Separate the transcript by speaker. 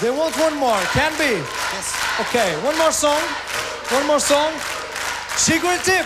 Speaker 1: They want one more. Can be.
Speaker 2: Yes.
Speaker 1: Okay, one more song. One more song. Secret tip.